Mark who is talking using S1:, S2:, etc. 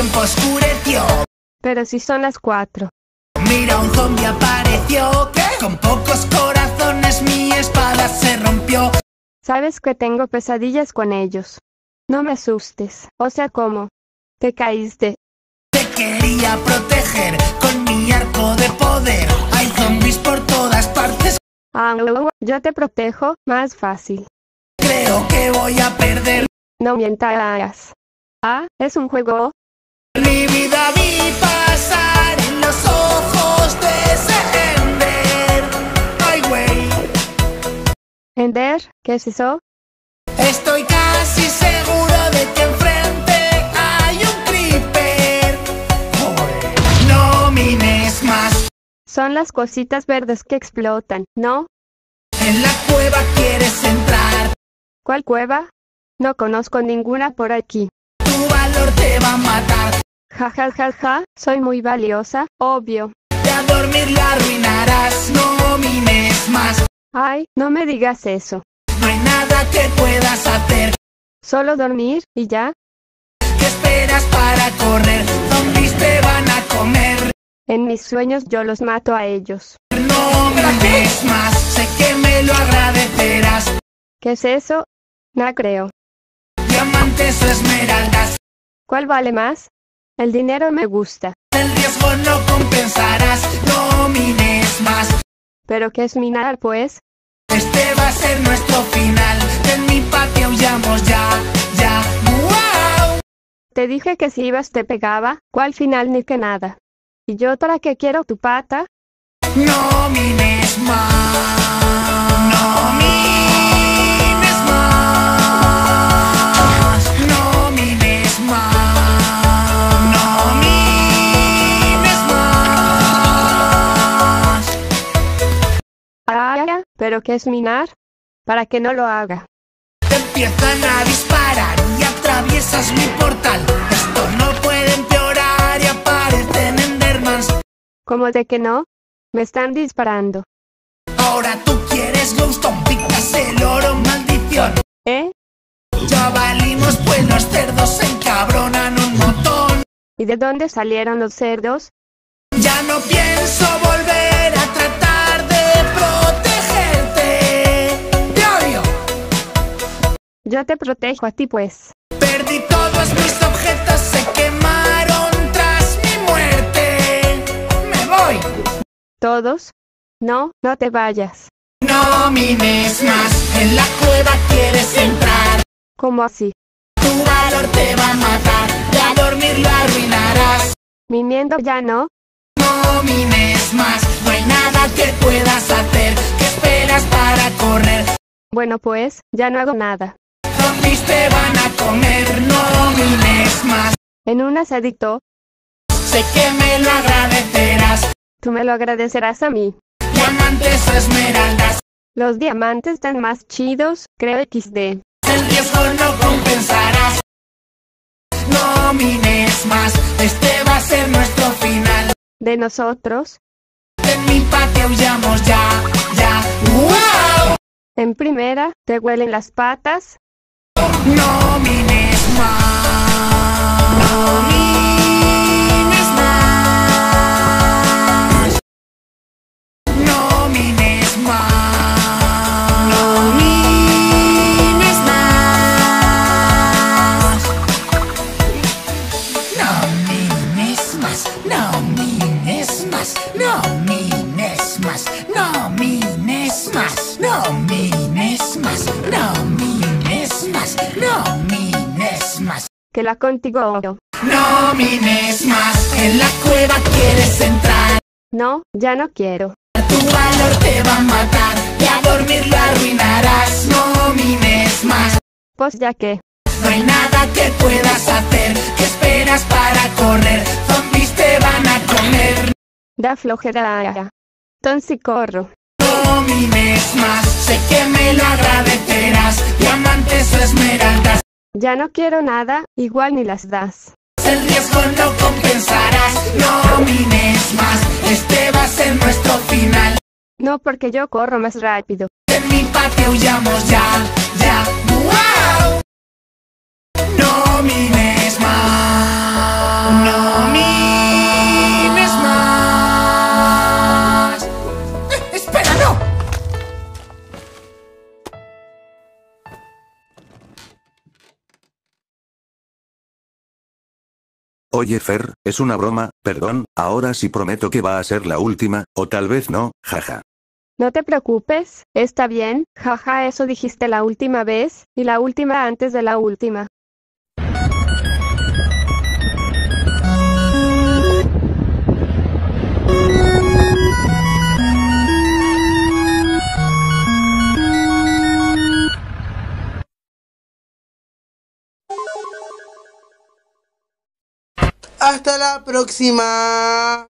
S1: tiempo oscureció.
S2: Pero si son las cuatro.
S1: Mira, un zombie apareció. ¿Qué? Con pocos corazones mi espada se rompió.
S2: Sabes que tengo pesadillas con ellos. No me asustes. O sea, ¿cómo? Te caíste.
S1: Te quería proteger con mi arco de poder. Hay zombies por todas partes.
S2: Ah, yo te protejo, más fácil.
S1: Creo que voy a perder.
S2: No mientas. Ah, es un juego.
S1: Ender. Ay, güey.
S2: Ender, ¿qué es eso?
S1: Estoy casi seguro de que enfrente hay un creeper. Joder. No mines más.
S2: Son las cositas verdes que explotan, ¿no?
S1: En la cueva quieres entrar.
S2: ¿Cuál cueva? No conozco ninguna por aquí.
S1: Tu valor te va a matar.
S2: Ja ja ja ja, soy muy valiosa, obvio.
S1: De a dormir la arruinarás. No mines más.
S2: Ay, no me digas eso.
S1: No hay nada que puedas hacer.
S2: Solo dormir, y ya.
S1: ¿Qué esperas para correr? Zombies te van a comer.
S2: En mis sueños yo los mato a ellos.
S1: No mines más. Sé que me lo agradecerás.
S2: ¿Qué es eso? No creo.
S1: Diamantes o esmeraldas.
S2: ¿Cuál vale más? El dinero me gusta.
S1: El riesgo no compensarás. No mines más.
S2: ¿Pero qué es minar, pues?
S1: Este va a ser nuestro final. En mi patio huyamos ya, ya. ¡Wow!
S2: Te dije que si ibas te pegaba, ¿cuál final ni que nada? ¿Y yo para qué quiero tu pata?
S1: No mines más. No
S2: ¿pero qué es minar? Para que no lo haga.
S1: Te empiezan a disparar y atraviesas mi portal. Esto no puede empeorar y aparecen Endermans.
S2: ¿Cómo de que no? Me están disparando.
S1: Ahora tú quieres Glowstone, picas el oro, maldición.
S2: ¿Eh?
S1: Ya valimos, pues los cerdos se encabronan un montón.
S2: ¿Y de dónde salieron los cerdos?
S1: Ya no pienso volver
S2: Yo te protejo a ti pues.
S1: Perdí todos mis objetos, se quemaron tras mi muerte. Me voy.
S2: ¿Todos? No, no te vayas.
S1: No mines más, en la cueva quieres entrar.
S2: ¿Cómo así?
S1: Tu valor te va a matar, y a dormir lo arruinarás.
S2: ¿Mimiendo ya no?
S1: No mines más, no hay nada que puedas hacer. ¿Qué esperas para correr?
S2: Bueno pues, ya no hago nada.
S1: Zombies te van a comer, no mines más.
S2: En un asadito,
S1: Sé que me lo agradecerás.
S2: tú me lo agradecerás a mí.
S1: Diamantes o esmeraldas,
S2: Los diamantes están más chidos, creo XD.
S1: el riesgo no compensarás. No mines más, este va a ser nuestro final.
S2: De nosotros,
S1: En mi patio huyamos ya, ya. ¡Wow!
S2: en primera, te huelen las patas.
S1: No mines más. No mines más. No no mines más.
S2: Que la contigo.
S1: No mines más, en la cueva quieres entrar.
S2: No, ya no quiero.
S1: Tu valor te va a matar, y a dormir lo arruinarás, no mines más.
S2: Pues ya que.
S1: No hay nada que puedas hacer, ¿qué esperas para correr? Zombies te van a comer.
S2: Da flojera. Ah, Entonces corro.
S1: No mines más, sé que me lo agradecerás, Diamantes o esmeraldas.
S2: Ya no quiero nada, igual ni las das.
S1: El riesgo no compensarás. No mines más. Este va a ser nuestro final.
S2: No porque yo corro más rápido.
S1: En mi patio huyamos ya, ya. ¡Wow! No mines
S3: Oye Fer, es una broma, perdón, ahora sí prometo que va a ser la última, o tal vez no, jaja.
S2: No te preocupes, está bien, jaja, eso dijiste la última vez, y la última antes de la última.
S4: Hasta la próxima.